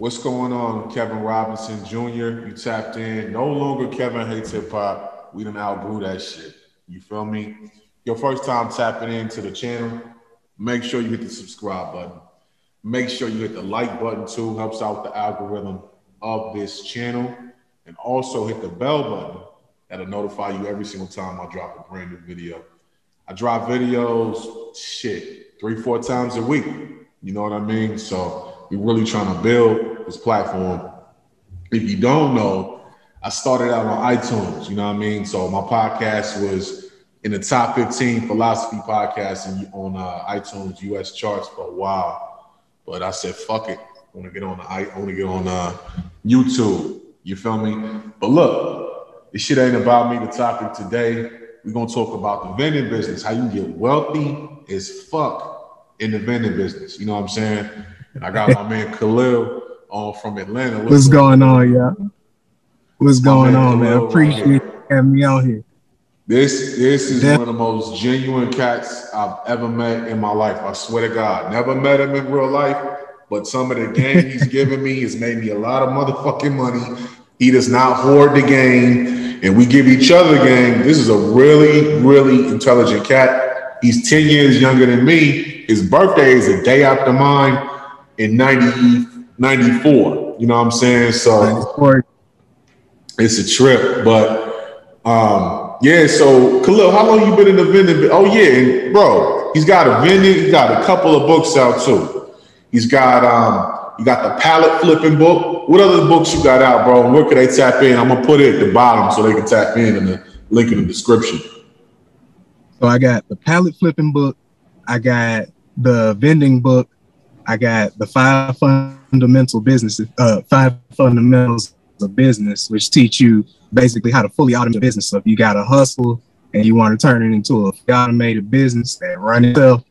What's going on, Kevin Robinson Jr.? You tapped in. No longer Kevin hates hip hop. We done outgrew that shit. You feel me? Your first time tapping into the channel, make sure you hit the subscribe button. Make sure you hit the like button too. Helps out the algorithm of this channel. And also hit the bell button. That'll notify you every single time I drop a brand new video. I drop videos, shit, three, four times a week. You know what I mean? So we're really trying to build this platform. If you don't know, I started out on iTunes, you know what I mean? So my podcast was in the top 15 philosophy podcasts on uh, iTunes US charts for a while. But I said, fuck it. I want to get on the, I want to get on uh, YouTube. You feel me? But look, this shit ain't about me. The topic today, we're gonna talk about the vending business, how you get wealthy as fuck in the vending business. You know what I'm saying? And I got my man Khalil on from Atlanta. What's, What's going on, y'all? What's going on, man? Appreciate you having me out here. This this is one of the most genuine cats I've ever met in my life. I swear to God, never met him in real life, but some of the game he's given me has made me a lot of motherfucking money. He does not hoard the game, and we give each other the game. This is a really, really intelligent cat. He's 10 years younger than me. His birthday is a day after mine in 90, 94. You know what I'm saying? So it's a trip. But um, yeah, so Khalil, how long you been in the vending? Oh yeah, and bro, he's got a vending, he's got a couple of books out too. He's got um, you got the pallet flipping book. What other books you got out, bro? Where can they tap in? I'm gonna put it at the bottom so they can tap in in the link in the description. So I got the pallet flipping book, I got the vending book, I got the five fundamental businesses, uh, five fundamentals of business, which teach you basically how to fully automate a business. So if you got a hustle and you want to turn it into a automated business that run itself,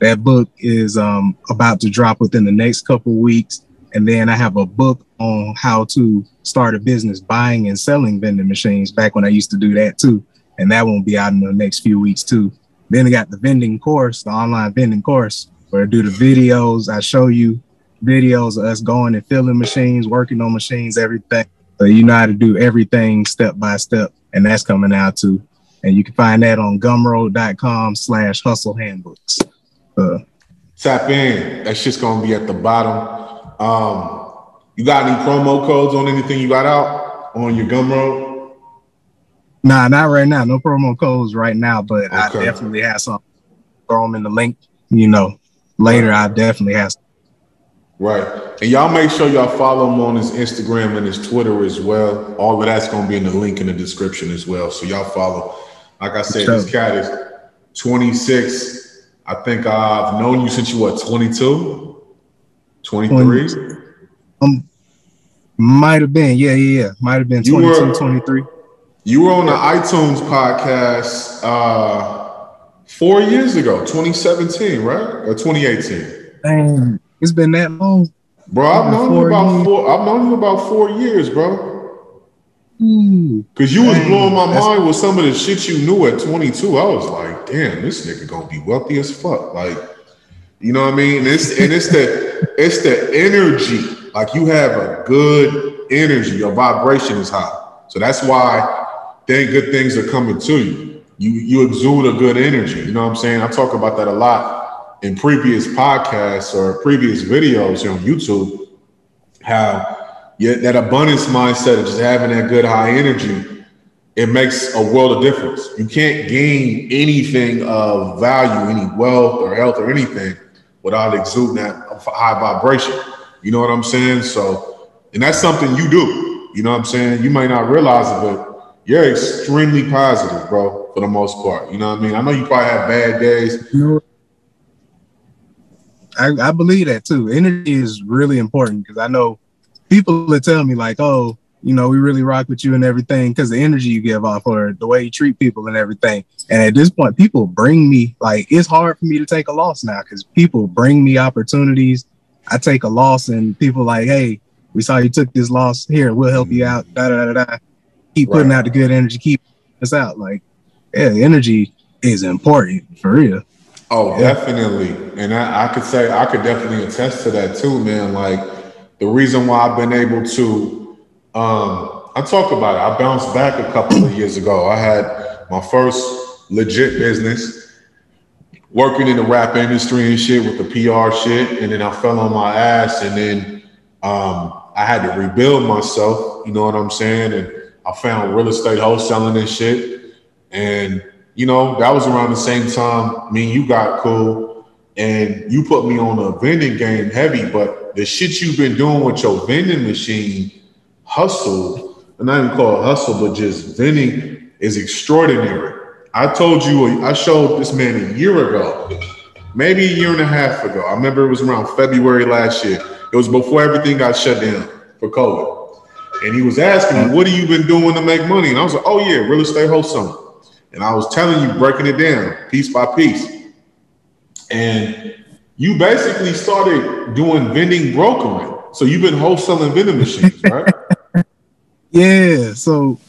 that book is um, about to drop within the next couple weeks. And then I have a book on how to start a business buying and selling vending machines back when I used to do that too. And that won't be out in the next few weeks too. Then I got the vending course, the online vending course, where I do the videos. I show you videos of us going and filling machines, working on machines, everything. So you know how to do everything step by step, and that's coming out too. And you can find that on gumroad.com slash hustle handbooks. Uh, Tap in. That's just gonna be at the bottom. Um, you got any promo codes on anything you got out on your Gumroad? Nah, not right now. No promo codes right now, but okay. I definitely have some. Throw them in the link. You know, later I definitely have. Right. And y'all make sure y'all follow him on his Instagram and his Twitter as well. All of that's going to be in the link in the description as well. So y'all follow. Like I said, this cat is 26. I think I've known you since you what, 22? 23? Um, might have been. Yeah, yeah, yeah. Might have been 22, were, 23. You were on the iTunes podcast uh, four years ago, 2017, right? Or 2018? Dang. It's been that long. Bro, I've known you about years. four. I've known you about four years, bro. Cause you was blowing my mind with some of the shit you knew at 22. I was like, damn, this nigga gonna be wealthy as fuck. Like, you know what I mean? And it's and it's the it's the energy. Like you have a good energy. Your vibration is high. So that's why then good things are coming to you. You you exude a good energy. You know what I'm saying? I talk about that a lot in previous podcasts or previous videos on YouTube how yeah, that abundance mindset of just having that good high energy, it makes a world of difference. You can't gain anything of value, any wealth or health or anything without exuding that high vibration. You know what I'm saying? So, and that's something you do. You know what I'm saying? You might not realize it, but you're extremely positive, bro, for the most part. You know what I mean? I know you probably have bad days. I, I believe that too. Energy is really important because I know people that tell me like, oh, you know, we really rock with you and everything because the energy you give off or the way you treat people and everything. And at this point, people bring me like it's hard for me to take a loss now because people bring me opportunities. I take a loss and people like, hey, we saw you took this loss here, we'll help you out. Da da da da. Keep putting right. out the good energy, keep us out. Like, yeah, energy is important for real. Oh, yeah. definitely. And I, I, could say I could definitely attest to that too, man. Like the reason why I've been able to, um, I talk about it. I bounced back a couple of years ago. I had my first legit business working in the rap industry and shit with the PR shit. And then I fell on my ass and then um, I had to rebuild myself. You know what I'm saying? And I found real estate wholesaling and shit. And, you know, that was around the same time me and you got cool. And you put me on a vending game heavy, but the shit you've been doing with your vending machine hustle, and not even call it hustle, but just vending is extraordinary. I told you, I showed this man a year ago, maybe a year and a half ago. I remember it was around February last year. It was before everything got shut down for COVID. And he was asking me, What have you been doing to make money? And I was like, Oh, yeah, real estate wholesaling. And I was telling you, breaking it down piece by piece. And you basically started doing vending brokering. So you've been wholesaling vending machines, right? yeah. So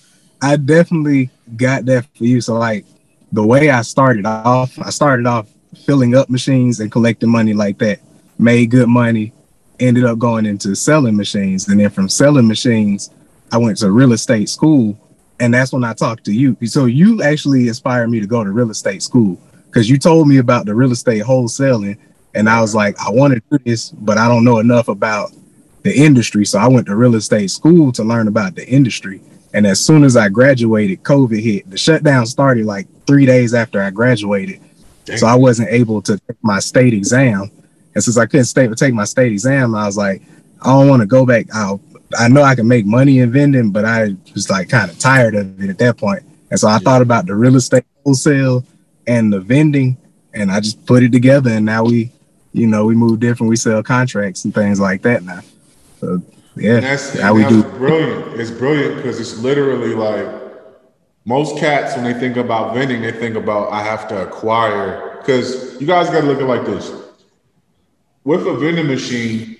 I definitely got that for you. So like the way I started off, I started off filling up machines and collecting money like that. Made good money, ended up going into selling machines. And then from selling machines, I went to real estate school. And that's when I talked to you. So you actually inspired me to go to real estate school because you told me about the real estate wholesaling and I was like, I want to do this, but I don't know enough about the industry. So I went to real estate school to learn about the industry. And as soon as I graduated, COVID hit. The shutdown started like three days after I graduated. Dang. So I wasn't able to take my state exam. And since I couldn't stay, take my state exam, I was like, I don't want to go back. i I know I can make money in vending, but I was like kind of tired of it at that point. And so I yeah. thought about the real estate wholesale and the vending, and I just put it together. And now we you know, we move different. We sell contracts and things like that now. So yeah, and that's, how we do. Brilliant. It's brilliant because it's literally like most cats when they think about vending, they think about I have to acquire. Because you guys got to look at it like this: with a vending machine,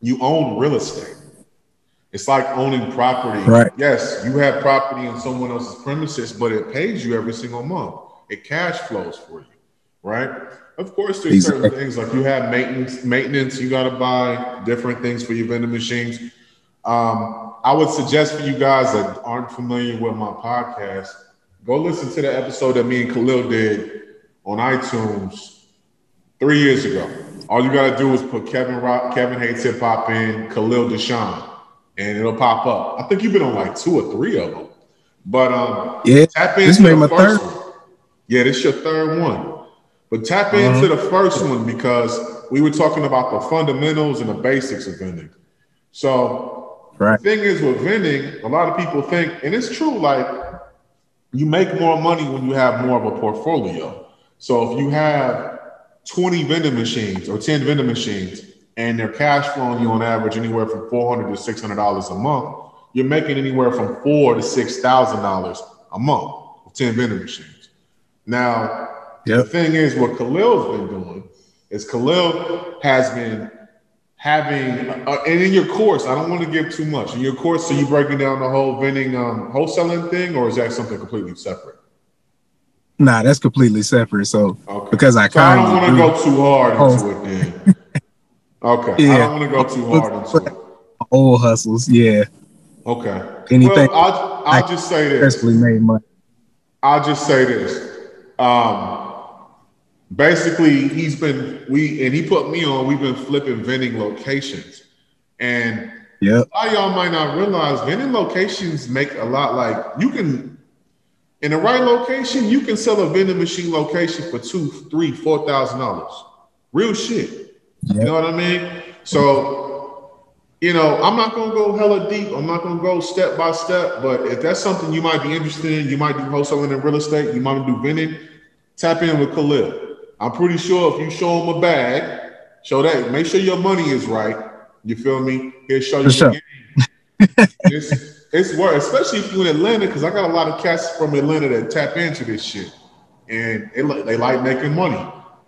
you own real estate. It's like owning property. Right. Yes, you have property on someone else's premises, but it pays you every single month. It cash flows for you, right? Of course, there's These certain things like you have maintenance. Maintenance, you got to buy different things for your vending machines. Um, I would suggest for you guys that aren't familiar with my podcast, go listen to the episode that me and Khalil did on iTunes three years ago. All you got to do is put Kevin Rock, Kevin Hates Hip Hop in Khalil Deshun, and it'll pop up. I think you've been on like two or three of them. But um, yeah, tap into this made my third. One. Yeah, this is your third one. But tap uh-huh. into the first one because we were talking about the fundamentals and the basics of vending. So right. the thing is with vending, a lot of people think, and it's true, like you make more money when you have more of a portfolio. So if you have 20 vending machines or 10 vending machines and they're cash flowing you on average anywhere from 400 to $600 a month, you're making anywhere from four to $6,000 a month with 10 vending machines. Now, Yep. The thing is, what Khalil's been doing is Khalil has been having, uh, and in your course, I don't want to give too much. In your course, so you breaking down the whole vending, um, wholesaling thing, or is that something completely separate? Nah, that's completely separate. So okay. because I so of don't want to go too hard into it then. Okay. Yeah. I don't want to go too hard into it. Old hustles, yeah. Okay. Anything? Well, I'll, I'll just say this. Made money. I'll just say this. Um, basically he's been we and he put me on we've been flipping vending locations and yeah a lot of y'all might not realize vending locations make a lot like you can in the right location you can sell a vending machine location for two three four thousand dollars real shit yep. you know what i mean so you know i'm not gonna go hella deep i'm not gonna go step by step but if that's something you might be interested in you might do wholesaling in real estate you might do vending tap in with khalil I'm pretty sure if you show him a bag, show that, make sure your money is right. You feel me? He'll show you. Sure. it's, it's worth, especially if you're in Atlanta, because I got a lot of cats from Atlanta that tap into this shit, and it, they like making money.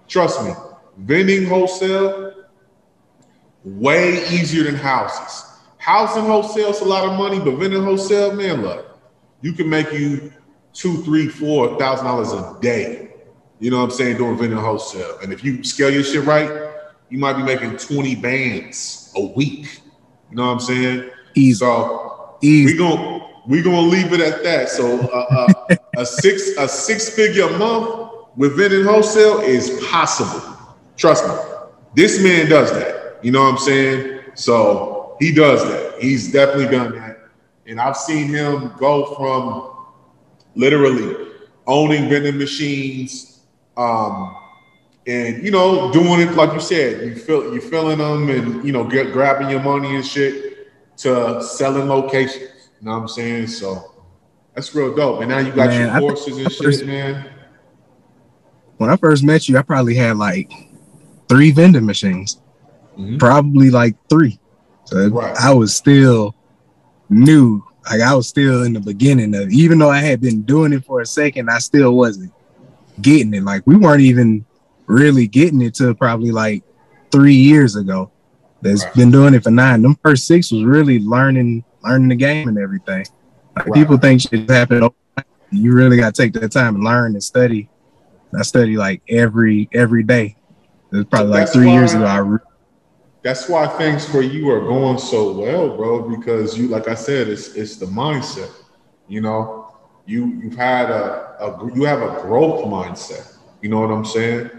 Trust me, vending wholesale way easier than houses. Housing wholesale is a lot of money, but vending wholesale, man, look, you can make you two, three, four thousand dollars a day you know what I'm saying? Doing vending wholesale. And if you scale your shit right, you might be making 20 bands a week. You know what I'm saying? Easy. So Easy. we gonna we gonna leave it at that. So uh, uh, a six a six figure month with vending wholesale is possible. Trust me. This man does that. You know what I'm saying? So he does that. He's definitely done that. And I've seen him go from literally owning vending machines, um, and you know, doing it like you said, you feel you filling them and you know, get grabbing your money and shit to selling locations. You know what I'm saying? So that's real dope. And now you got Man, your think courses and shit, man. When I first met you, I probably had like three vending machines. Mhm. Probably like three. So Right. I was still new. Like I was still in the beginning of even though I had been doing it for a second, I still wasn't getting it. Like we weren't even really getting it till probably like three years ago. That's Right. been doing it for nine. Them first six was really learning learning the game and everything. Like Right. people think shit happen. overnight. You really gotta take that time and learn and study. I study like every every day. It was probably like That's three years ago. Re- That's why things for you are going so well, bro. Because you, like I said, it's it's the mindset. You know, you you've had a, a you have a growth mindset. You know what I'm saying?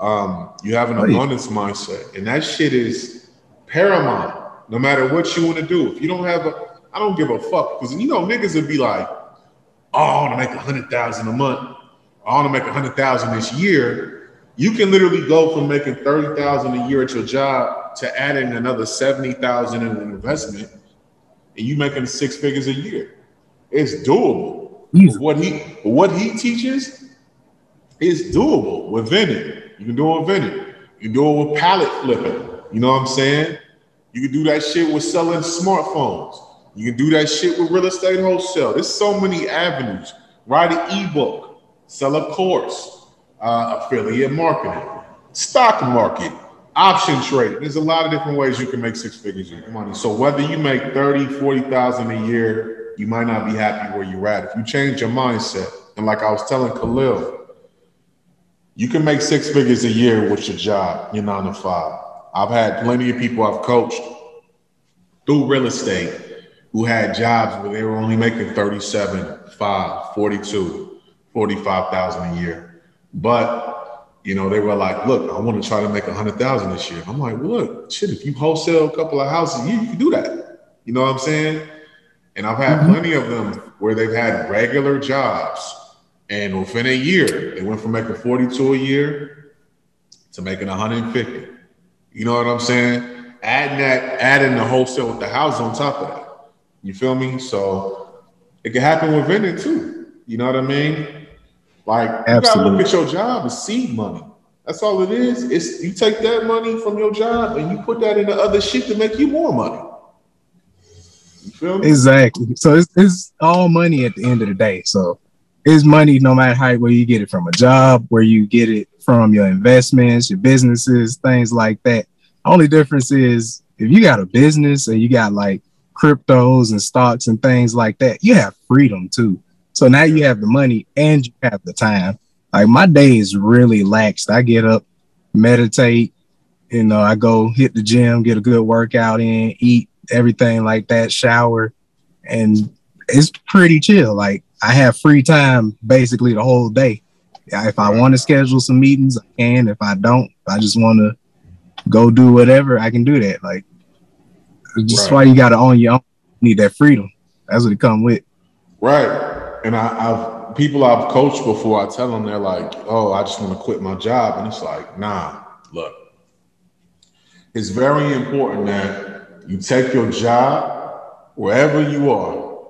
Um, you have an Oh, yeah. abundance mindset, and that shit is paramount. No matter what you want to do, if you don't have a, I don't give a fuck because you know niggas would be like, oh, I want to make a hundred thousand a month. I want to make a hundred thousand this year. You can literally go from making thirty thousand a year at your job to adding another seventy thousand in an investment, and you making six figures a year. It's doable. Easy. What he what he teaches is doable with vending. You can do it with vending. You can do it with pallet flipping. You know what I'm saying? You can do that shit with selling smartphones. You can do that shit with real estate wholesale. There's so many avenues. Write an ebook, sell a course, uh, affiliate marketing, stock market, option trading. There's a lot of different ways you can make six figures of money. So whether you make 30, 40,000 a year, you might not be happy where you're at. If you change your mindset, and like I was telling Khalil, you can make six figures a year with your job, your nine to five. I've had plenty of people I've coached through real estate who had jobs where they were only making 37, 5, 42, 45,000 a year. But, you know, they were like, look, I want to try to make a 100,000 this year. I'm like, well, look, shit, if you wholesale a couple of houses a year, you can do that. You know what I'm saying? And I've had mm-hmm. plenty of them where they've had regular jobs and within a year, they went from making 42 a year to making 150. You know what I'm saying? Adding that, adding the wholesale with the house on top of that. You feel me? So it can happen with vending too. You know what I mean? Like you gotta look at your job as seed money. That's all it is. It's you take that money from your job and you put that into other shit to make you more money. You feel me? Exactly. So it's, it's all money at the end of the day. So it's money no matter how where you get it from a job, where you get it from your investments, your businesses, things like that. Only difference is if you got a business and you got like cryptos and stocks and things like that, you have freedom too. So now you have the money and you have the time. Like my day is really laxed. I get up, meditate, you know, I go hit the gym, get a good workout in, eat everything like that, shower, and it's pretty chill. Like I have free time basically the whole day. If I want to schedule some meetings, I can. If I don't, I just want to go do whatever, I can do that. Like just Right. why you got to own your own. You need that freedom. That's what it come with. Right. And I, I've people I've coached before, I tell them they're like, oh, I just want to quit my job. And it's like, nah, look. It's very important that you take your job wherever you are,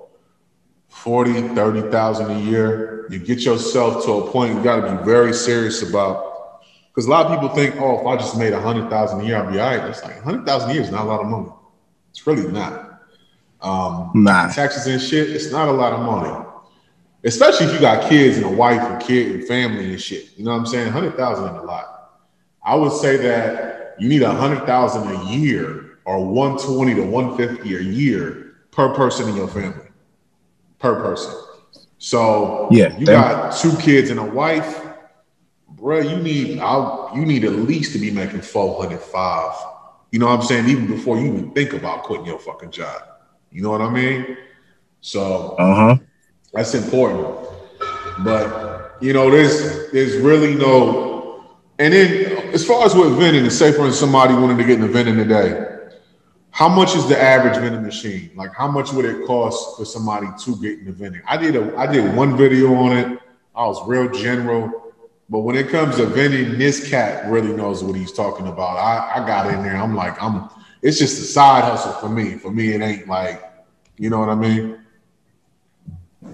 40, 30,000 a year. You get yourself to a point you got to be very serious about. Because a lot of people think, oh, if I just made 100,000 a year, I'd be all right. It's like 100,000 a year is not a lot of money. It's really not. Um, Nah, taxes and shit, it's not a lot of money. Especially if you got kids and a wife and kid and family and shit. You know what I'm saying? Hundred thousand ain't a lot. I would say that you need a hundred thousand a year or 120 to 150 a year per person in your family. Per person. So Yeah, you got two kids and a wife, bruh, you need I'll, you need at least to be making 405 You know what I'm saying? Even before you even think about quitting your fucking job. You know what I mean? So uh-huh. That's important. But you know, there's there's really no and then as far as with vending, say for instance somebody wanted to get into vending today, how much is the average vending machine? Like how much would it cost for somebody to get into vending? I did a I did one video on it. I was real general. But when it comes to vending, this cat really knows what he's talking about. I, I got in there. I'm like, I'm. It's just a side hustle for me. For me, it ain't like, you know what I mean?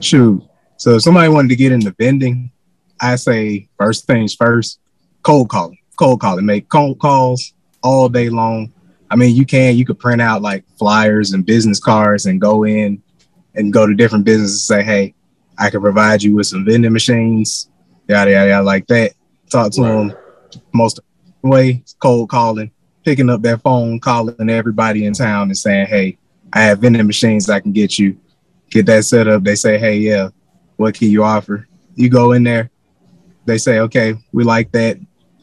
Shoot. So if somebody wanted to get into vending, I say first things first, cold calling. Cold calling. Make cold calls all day long. I mean, you can, you could print out like flyers and business cards and go in and go to different businesses and say, hey, I can provide you with some vending machines yada yada yada like that. Talk to them most way cold calling, picking up that phone, calling everybody in town and saying, "Hey, I have vending machines I can get you." Get that set up. They say, "Hey, yeah, what can you offer?" You go in there. They say, "Okay, we like that."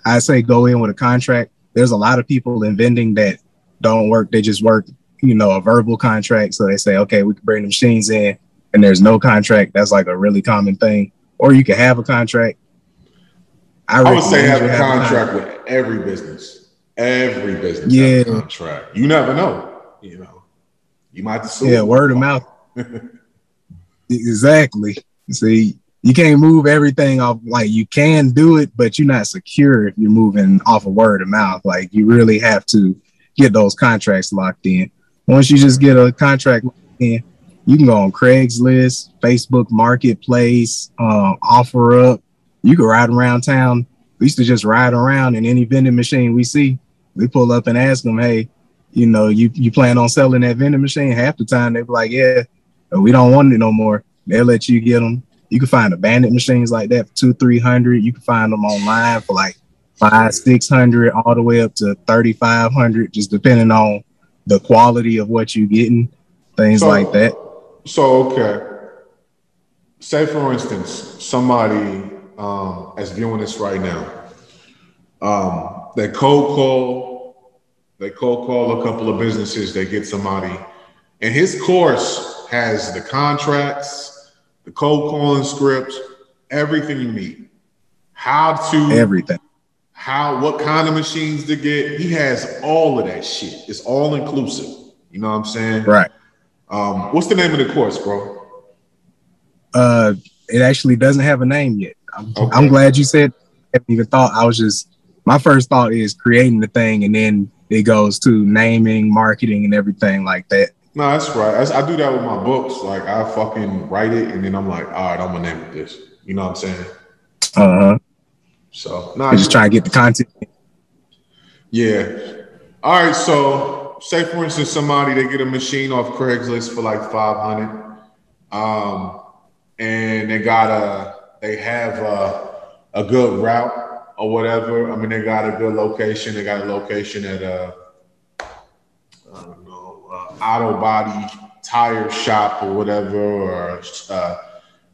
I say, go in with a contract. There's a lot of people in vending that don't work. They just work, you know, a verbal contract. So they say, "Okay, we can bring the machines in," and there's no contract. That's like a really common thing or you can have a contract. I, I would say have a contract, with every business. Every business yeah. contract. You never know. You know, you might sue. Yeah, word of mouth. exactly. See, you can't move everything off. Like you can do it, but you're not secure if you're moving off of word of mouth. Like you really have to get those contracts locked in. Once you just get a contract in, you can go on Craigslist, Facebook Marketplace, um, OfferUp. You can ride around town. We used to just ride around in any vending machine we see. We pull up and ask them, hey, you know, you, you plan on selling that vending machine? Half the time they be like, yeah, we don't want it no more. They'll let you get them. You can find abandoned machines like that for two, three hundred. You can find them online for like five, six hundred, all the way up to thirty five hundred, just depending on the quality of what you're getting, things so, like that. So okay, say for instance, somebody um, is viewing this right now. Um, they cold call, they cold call a couple of businesses. They get somebody, and his course has the contracts, the cold calling scripts, everything you need. How to everything. How what kind of machines to get? He has all of that shit. It's all inclusive. You know what I'm saying? Right. Um, what's the name of the course, bro? Uh, it actually doesn't have a name yet. I'm, okay. I'm glad you said. I haven't even thought. I was just my first thought is creating the thing, and then it goes to naming, marketing, and everything like that. No, that's right. I, I, do that with my books. Like I fucking write it, and then I'm like, all right, I'm gonna name it this. You know what I'm saying? Uh huh. So, no, nah, just try to get the content. Yeah. All right. So say for instance, somebody they get a machine off Craigslist for like five hundred, um, and they got a they have a, a good route or whatever. I mean, they got a good location. They got a location at a I don't know uh, auto body tire shop or whatever, or uh,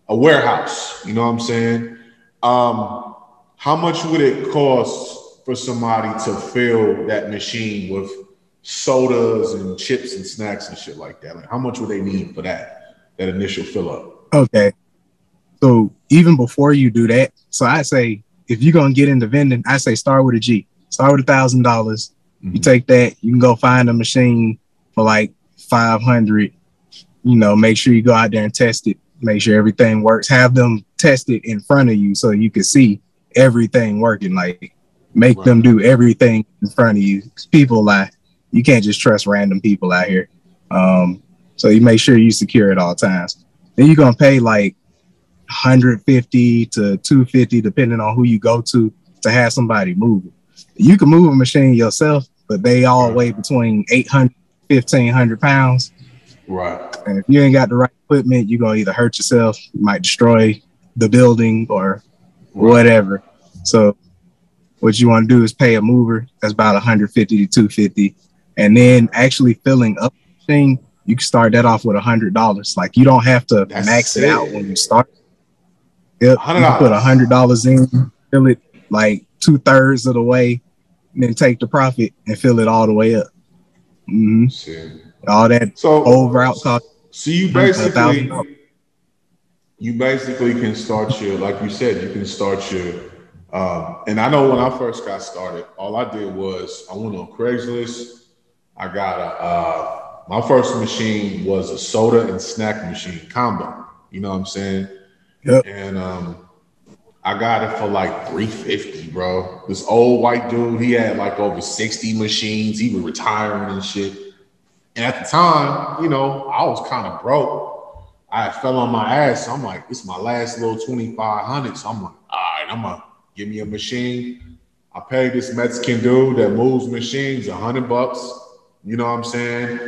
a warehouse. You know what I'm saying? Um, how much would it cost for somebody to fill that machine with sodas and chips and snacks and shit like that? Like, how much would they need for that that initial fill up? Okay, so even before you do that, so I say if you're gonna get into vending, I say start with a G. Start with a thousand dollars. You mm-hmm. take that, you can go find a machine for like five hundred. You know, make sure you go out there and test it. Make sure everything works. Have them test it in front of you so you can see everything working. Like make right. them do everything in front of you. People like you can't just trust random people out here. Um, so you make sure you secure at all times. Then you're gonna pay like 150 to 250, depending on who you go to, to have somebody move it. You can move a machine yourself, but they all weigh between 800 1500 pounds. Right. And if you ain't got the right equipment, you're gonna either hurt yourself, you might destroy the building or right. whatever. So what you want to do is pay a mover that's about 150 to 250 and then actually filling up the thing, you can start that off with a hundred dollars. Like you don't have to That's max it. it out when you start. Yep, you can put a hundred dollars in, fill it like two thirds of the way, and then take the profit and fill it all the way up. Mm-hmm. Shit. All that So over out cost. So you basically you basically can start your like you said you can start your um, and I know when I first got started, all I did was I went on Craigslist. I got a uh, my first machine was a soda and snack machine combo. You know what I'm saying? Yep. And um, I got it for like 350, bro. This old white dude, he had like over 60 machines. He was retiring and shit. And at the time, you know, I was kind of broke. I fell on my ass. So I'm like, this is my last little 2500. So I'm like, all right, I'm gonna give me a machine. I paid this Mexican dude that moves machines a hundred bucks. You know what I'm saying?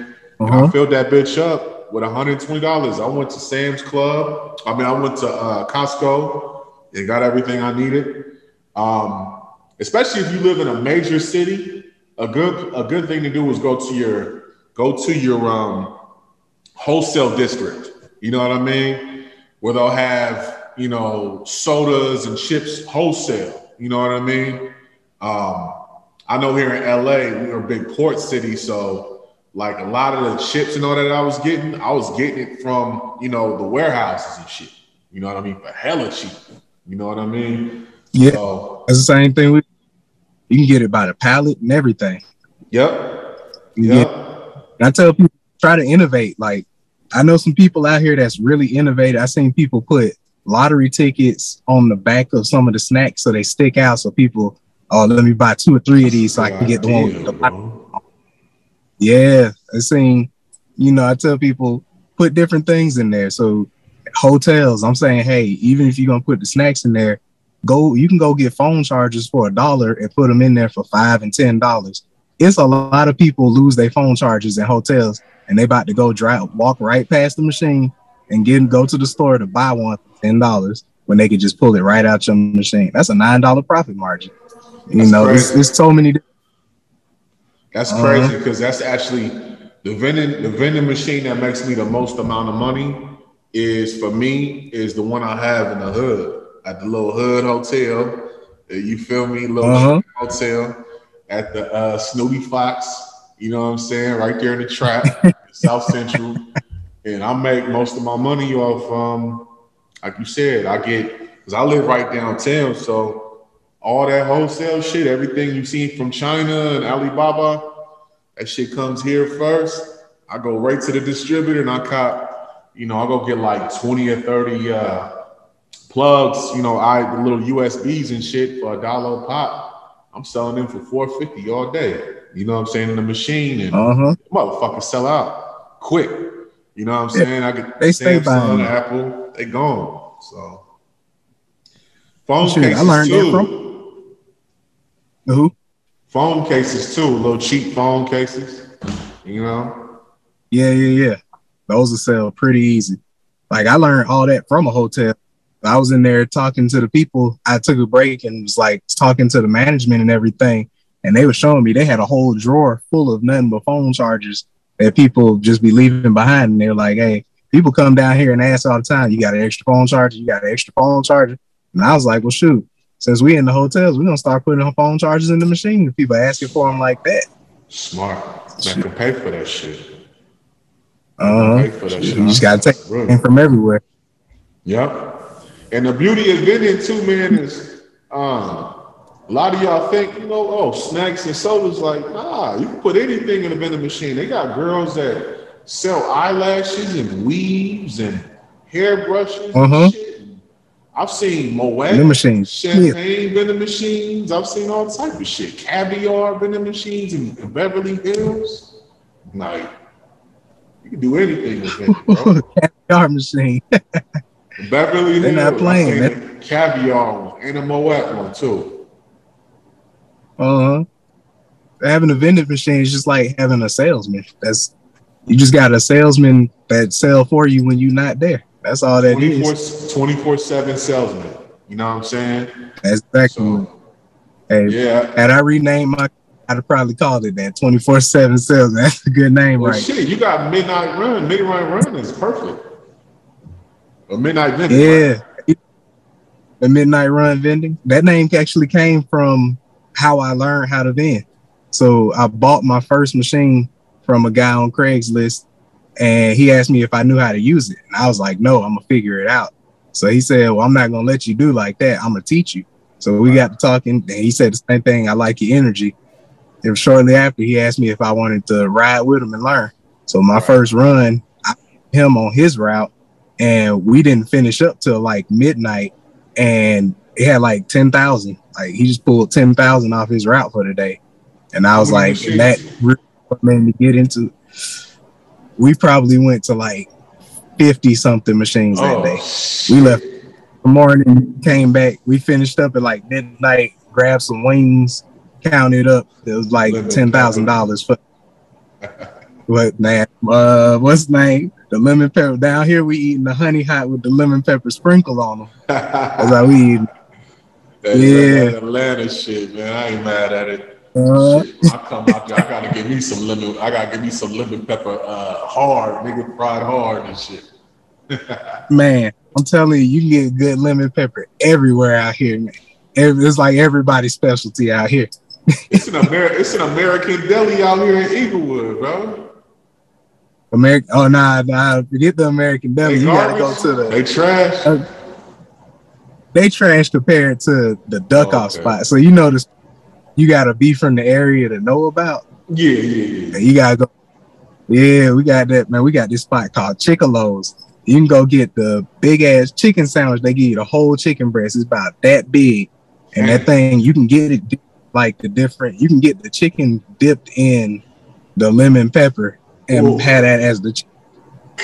And I Uh-huh. filled that bitch up with $120. I went to Sam's Club. I mean, I went to uh, Costco and got everything I needed. Um, especially if you live in a major city, a good a good thing to do is go to your go to your um, wholesale district. You know what I mean? Where they'll have you know sodas and chips wholesale. You know what I mean? Um, I know here in LA, we're a big port city, so like a lot of the chips and all that I was getting, I was getting it from you know the warehouses and shit. You know what I mean? For hella cheap. You know what I mean? Yeah, So, that's the same thing. With you can get it by the pallet and everything. yep, You can get- yep. and I tell people try to innovate. Like I know some people out here that's really innovative. I seen people put lottery tickets on the back of some of the snacks so they stick out. So people, oh, let me buy two or three of these so I can get the one. With the bro. Yeah, I seen. You know, I tell people put different things in there. So hotels, I'm saying, hey, even if you're gonna put the snacks in there, go. You can go get phone chargers for a dollar and put them in there for five and ten dollars. It's a lot of people lose their phone chargers in hotels, and they about to go drive, walk right past the machine and get go to the store to buy one for ten dollars when they could just pull it right out your machine. That's a nine dollar profit margin. You That's know, there's, there's so many. That's Uh-huh. crazy because that's actually the vending the vending machine that makes me the most amount of money is for me is the one I have in the hood at the little hood hotel. Uh, You feel me? Little Uh-huh. hotel at the uh, Snooty Fox. You know what I'm saying? Right there in the trap, South Central. And I make most of my money off, um, like you said, I get because I live right downtown, so all that wholesale shit, everything you see from China and Alibaba, that shit comes here first. I go right to the distributor and I cop, you know, I go get like 20 or 30 uh, plugs, you know, I the little USBs and shit for a dollar a pop. I'm selling them for 450 all day. You know what I'm saying? In the machine and Uh huh. motherfuckers sell out quick. You know what I'm Yeah, saying? I get they stay Samsung, buying. Apple, they gone. So phone Shoot, I cases learned too. from- Who? phone cases too, little cheap phone cases. You know, Yeah, yeah, yeah. Those will sell pretty easy. Like I learned all that from a hotel. I was in there talking to the people. I took a break and was like talking to the management and everything. And they were showing me they had a whole drawer full of nothing but phone chargers that people just be leaving behind. And they're like, hey, people come down here and ask all the time, you got an extra phone charger? You got an extra phone charger? And I was like, well, shoot, since we in the hotels, we're to start putting phone chargers in the machine. If people asking for them like that. smart. Man can pay for that shit. Uh-huh. Pay for that shit. You just got to take Really. in from everywhere. Yep. And the beauty of vending too, man, is um, a lot of y'all think, you know, oh, snacks and sodas, like, nah, you can put anything in a vending machine. They got girls that sell eyelashes and weaves and hairbrushes Uh-huh. and shit. I've seen Moet Them machines. champagne vending machines. I've seen all type of shit. Caviar vending machines in Beverly Hills. Like, you can do anything with that. bro. Caviar machine. Beverly They're Hills. not playing, a caviar one and a Moet one too. Uh-huh. Having a vending machine is just like having a salesman. That's you just got a salesman that sell for you when you're not there. That's all that 24, is. 24-7 salesman. You know what I'm saying? That's exactly. So hey, yeah. had I renamed my, I'd have probably called it that. Twenty four seven salesman. That's a good name, Well right? shit, you got midnight run. Midnight run is perfect. A midnight vending. Yeah. The midnight run vending. That name actually came from how I learned how to vend. So I bought my first machine from a guy on Craigslist, and he asked me if I knew how to use it, and I was like, "No, I'm gonna figure it out." So he said, "Well, I'm not gonna let you do like that. I'm gonna teach you." So we got to talking, and he said the same thing. I like your energy. And shortly after, he asked me if I wanted to ride with him and learn. So my first run, I, him on his route, and we didn't finish up till like midnight, and it had like ten thousand. Like he just pulled ten thousand off his route for the day, and I was like, and that really made me get into. We probably went to like fifty something machines that oh, day. Shit. We left the morning, came back. We finished up at like midnight, grabbed some wings, counted up. It was like ten thousand dollars for. What man? Uh, what's the name? The lemon pepper. Down here, we eating the honey hot with the lemon pepper sprinkle on them. That's how we eat. yeah, Atlanta shit, man. I ain't mad at it. Uh, I come out there. I gotta give me some lemon. I gotta give me some lemon pepper, uh, hard, nigga, fried hard and shit. man, I'm telling you, you can get good lemon pepper everywhere out here, man. It's like everybody's specialty out here. It's an Amer- It's an American deli out here in Inglewood, bro. American. Oh nah, nah. Forget the American deli. They you gotta go to the. They trash. Uh, they trash compared to the duck oh, off okay. spot. So you notice you gotta be from the area to know about. Yeah, yeah, yeah. And you gotta go. Yeah, we got that man. We got this spot called Chickalos. You can go get the big ass chicken sandwich. They give you the whole chicken breast. It's about that big, and that thing you can get it like the different. You can get the chicken dipped in the lemon pepper and Ooh. had that as the.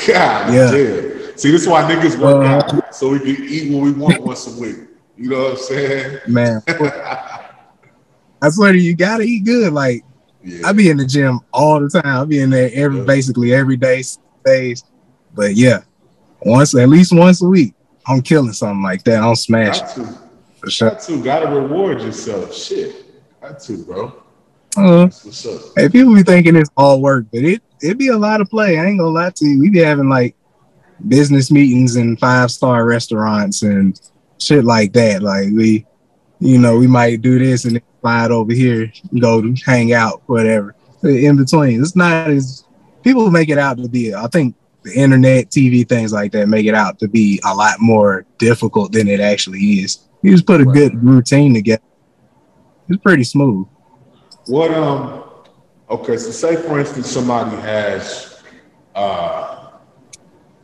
God yeah. damn. See, this is why niggas work uh, out so we can eat what we want once a week. You know what I'm saying? Man, I swear to you, you gotta eat good. Like yeah. I be in the gym all the time. I be in there every yeah. basically every day, days. But yeah, once at least once a week, I'm killing something like that. I'm smashing. Got to. For sure. Got to. Gotta reward yourself. Shit. Got to, bro. Uh, what's up. Hey, people be thinking it's all work, but it it be a lot of play. I ain't gonna lie to you. We be having like business meetings in five star restaurants and shit like that. Like we, you know, we might do this and then slide over here, go to hang out, whatever. In between, it's not as people make it out to be. I think the internet, TV, things like that make it out to be a lot more difficult than it actually is. You just put a right. good routine together. It's pretty smooth. What um okay, so say for instance somebody has uh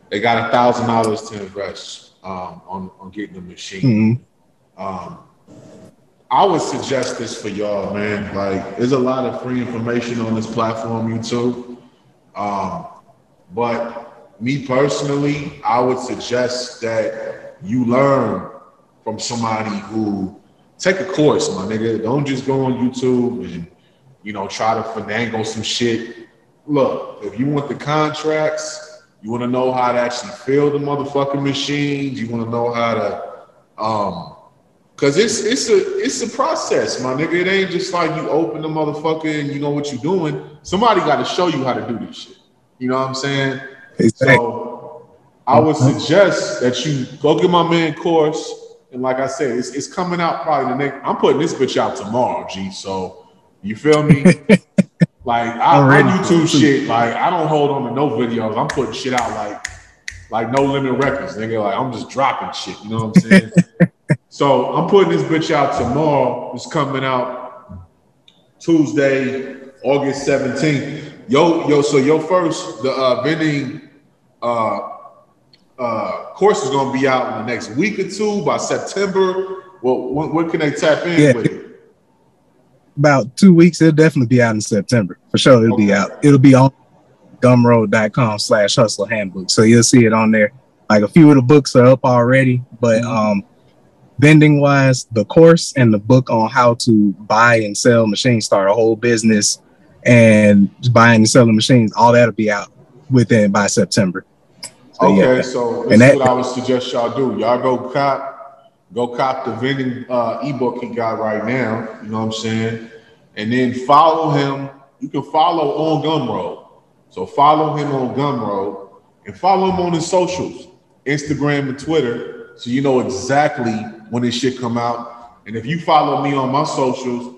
they got a thousand dollars to invest um on, on getting a machine. Mm-hmm. Um I would suggest this for y'all, man. Like there's a lot of free information on this platform, YouTube. Um, but me personally, I would suggest that you learn from somebody who take a course, my nigga. Don't just go on YouTube and you know try to finagle some shit. Look, if you want the contracts, you want to know how to actually fill the motherfucking machines. You want to know how to, um, cause it's it's a it's a process, my nigga. It ain't just like you open the motherfucker and you know what you're doing. Somebody got to show you how to do this shit. You know what I'm saying? Exactly. So I would suggest that you go get my man course and like I said, it's, it's coming out probably the next. I'm putting this bitch out tomorrow, G. So you feel me? like I, my YouTube shit, like I don't hold on to no videos. I'm putting shit out like like no limit records, nigga. Like I'm just dropping shit. You know what I'm saying? so I'm putting this bitch out tomorrow. It's coming out Tuesday, August 17th. Yo, yo, so your first the uh vending uh uh, course is going to be out in the next week or two by September. Well, when, when can they tap in yeah. with it? About two weeks. It'll definitely be out in September for sure. It'll okay. be out. It'll be on gumroad.com slash hustler handbook. So you'll see it on there. Like a few of the books are up already, but mm-hmm. um, vending wise, the course and the book on how to buy and sell machines, start a whole business and buying and selling machines, all that'll be out within by September. So, okay, yeah. so this and is that, what I would suggest y'all do. Y'all go cop, go cop the vending uh, ebook he got right now. You know what I'm saying? And then follow him. You can follow on Gumroad. So follow him on Gumroad and follow him on his socials, Instagram and Twitter, so you know exactly when this shit come out. And if you follow me on my socials,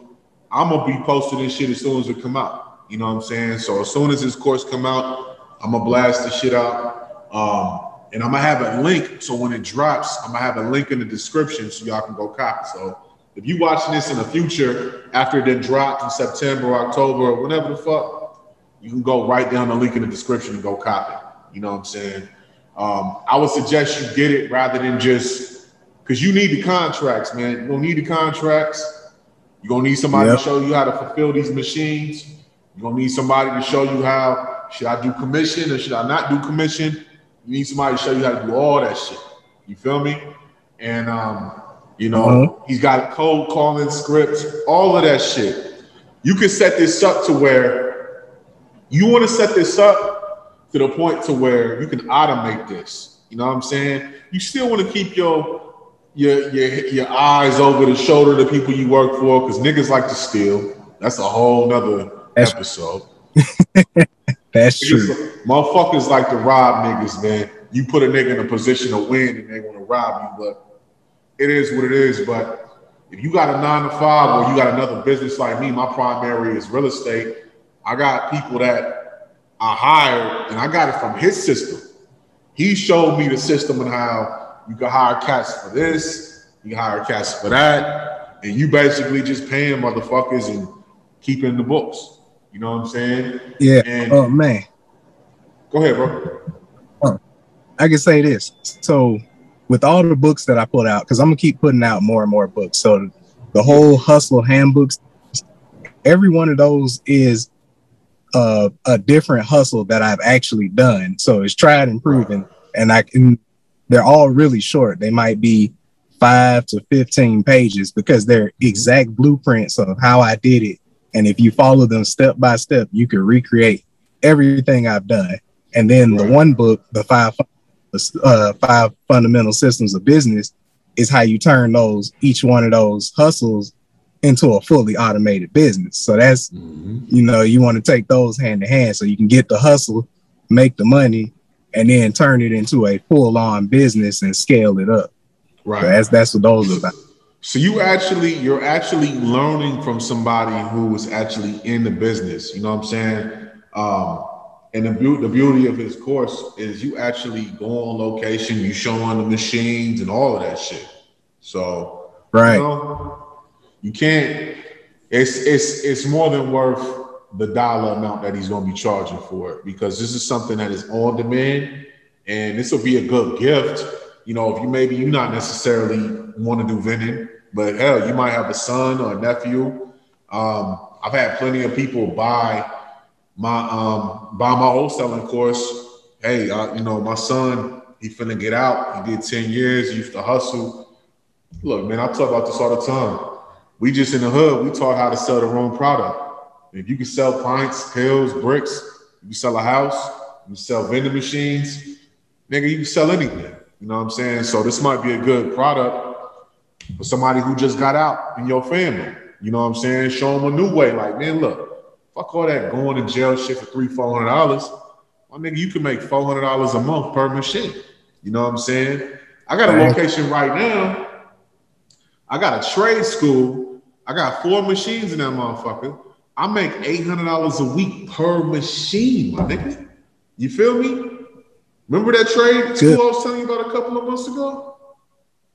I'm gonna be posting this shit as soon as it come out. You know what I'm saying? So as soon as this course come out, I'm gonna blast the shit out. Um, and I'm gonna have a link. So when it drops, I'm gonna have a link in the description so y'all can go copy. So if you watching this in the future after it then dropped in September, or October, or whatever the fuck, you can go right down the link in the description and go copy. You know what I'm saying? Um, I would suggest you get it rather than just because you need the contracts, man. You're gonna need the contracts. You're gonna need somebody yep. to show you how to fulfill these machines. You're gonna need somebody to show you how should I do commission or should I not do commission. You need somebody to show you how to do all that shit. You feel me? And um, you know, uh-huh. he's got a cold calling scripts, all of that shit. You can set this up to where you want to set this up to the point to where you can automate this. You know what I'm saying? You still want to keep your your your your eyes over the shoulder of the people you work for, because niggas like to steal. That's a whole nother episode. That's true. Motherfuckers like to rob niggas, man. You put a nigga in a position to win and they want to rob you, but it is what it is. But if you got a nine to five or you got another business like me, my primary is real estate. I got people that I hired and I got it from his system. He showed me the system and how you can hire cats for this, you can hire cats for that, and you basically just paying motherfuckers and keeping the books. You know what I'm saying? Yeah. And oh man. Go ahead, bro. Oh, I can say this. So with all the books that I put out, because I'm gonna keep putting out more and more books. So the whole hustle handbooks, every one of those is uh, a different hustle that I've actually done. So it's tried and proven, and I can. They're all really short. They might be five to fifteen pages because they're exact blueprints of how I did it. And if you follow them step by step, you can recreate everything I've done. And then right. the one book, the five uh, five fundamental systems of business is how you turn those each one of those hustles into a fully automated business. So that's mm-hmm. you know you want to take those hand to hand so you can get the hustle, make the money, and then turn it into a full on business and scale it up. Right. So that's that's what those are about. So you actually you're actually learning from somebody who is actually in the business. You know what I'm saying? Um, and the, be- the beauty of his course is you actually go on location, you show on the machines and all of that shit. So right, you, know, you can't. It's it's it's more than worth the dollar amount that he's going to be charging for it because this is something that is on demand, and this will be a good gift. You know, if you maybe you not necessarily want to do vending, but hell, you might have a son or a nephew. Um, I've had plenty of people buy my um by my wholesaling course, hey, you know, my son, he finna get out. He did 10 years, he used to hustle. Look, man, I talk about this all the time. We just in the hood, we taught how to sell the wrong product. If you can sell pints, pills, bricks, you sell a house, you sell vending machines, nigga, you can sell anything. You know what I'm saying? So this might be a good product for somebody who just got out in your family. You know what I'm saying? Show them a new way. Like, man, look, Fuck all that going to jail shit for three, four hundred dollars. My nigga, you can make four hundred dollars a month per machine. You know what I'm saying? I got a location right now. I got a trade school. I got four machines in that motherfucker. I make eight hundred dollars a week per machine, my nigga. You feel me? Remember that trade school I was telling you about a couple of months ago?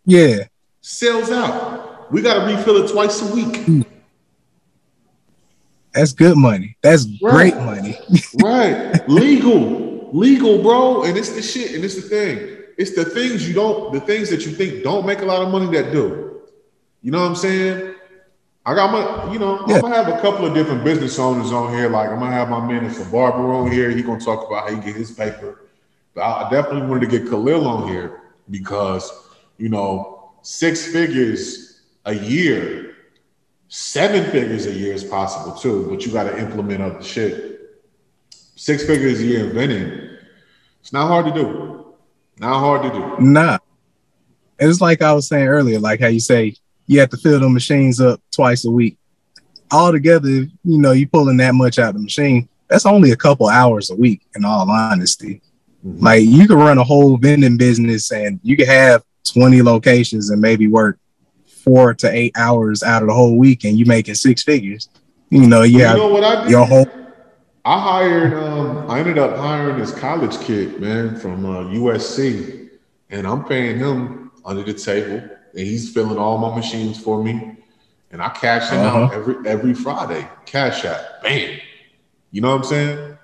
Yeah. Sells out. We got to refill it twice a week. That's good money. That's right. great money. right. Legal. Legal, bro. And it's the shit. And it's the thing. It's the things you don't, the things that you think don't make a lot of money that do. You know what I'm saying? I got my, you know, yeah. I'm gonna have a couple of different business owners on here. Like I'm gonna have my man a barber on here. He gonna talk about how he get his paper. But I definitely wanted to get Khalil on here because, you know, six figures a year Seven figures a year is possible too, but you got to implement other shit. Six figures a year in vending, it's not hard to do. Not hard to do. Nah. It's like I was saying earlier, like how you say you have to fill the machines up twice a week. Altogether, you know, you pulling that much out of the machine, that's only a couple hours a week, in all honesty. Mm-hmm. Like you could run a whole vending business and you could have 20 locations and maybe work four to eight hours out of the whole week and you making six figures. You know, you, you know what I did? your whole I hired. Um, I ended up hiring this college kid, man, from uh, USC, and I'm paying him under the table, and he's filling all my machines for me, and I cash him uh-huh. out every every Friday. Cash out, bam. You know what I'm saying?